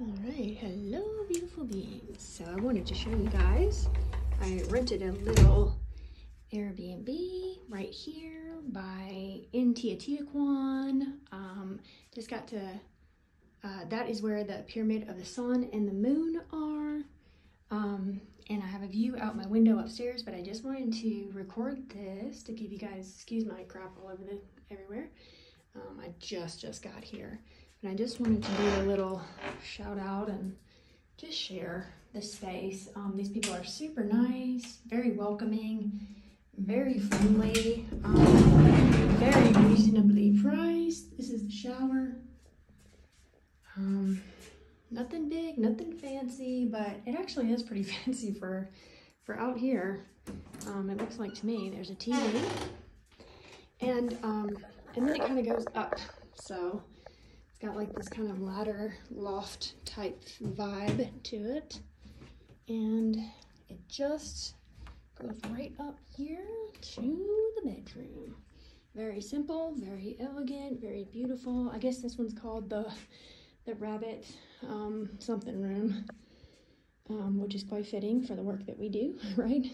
All right, hello beautiful beings. So I wanted to show you guys, I rented a little Airbnb right here by in Teotihuacan. Um, just got to, uh, that is where the Pyramid of the Sun and the Moon are. Um, and I have a view out my window upstairs, but I just wanted to record this to give you guys, excuse my crap all over the, everywhere. Um, I just, just got here. And I just wanted to do a little shout out and just share the space. Um, these people are super nice, very welcoming, very friendly, um, very reasonably priced. This is the shower. Um, nothing big, nothing fancy, but it actually is pretty fancy for for out here. Um, it looks like to me there's a TV, and um, and then it kind of goes up. So got like this kind of ladder loft type vibe to it. And it just goes right up here to the bedroom. Very simple, very elegant, very beautiful. I guess this one's called the the rabbit um, something room, um, which is quite fitting for the work that we do, right?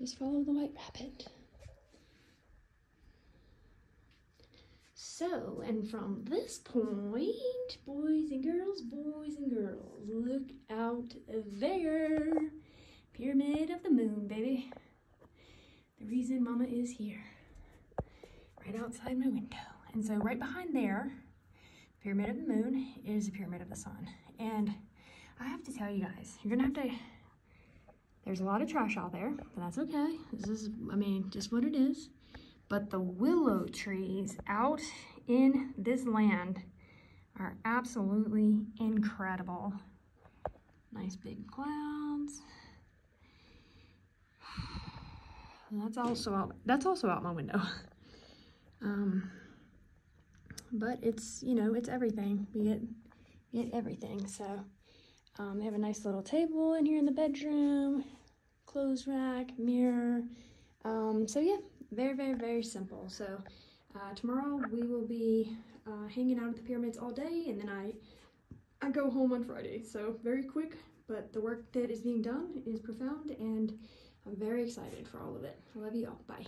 Just follow the white rabbit. So, and from this point, boys and girls, boys and girls, look out there. Pyramid of the Moon, baby. The reason Mama is here. Right outside my window. And so right behind there, Pyramid of the Moon is the Pyramid of the Sun. And I have to tell you guys, you're gonna have to, there's a lot of trash out there, but that's okay. This is, I mean, just what it is. But the willow trees out in this land are absolutely incredible. Nice big clouds. that's also out, that's also out my window. Um, but it's, you know, it's everything. We get, get everything. So um, they have a nice little table in here in the bedroom, clothes rack, mirror. Um, so yeah, very, very, very simple. So uh, tomorrow we will be uh, hanging out at the pyramids all day and then I, I go home on Friday. So very quick, but the work that is being done is profound and I'm very excited for all of it. I love you all. Bye.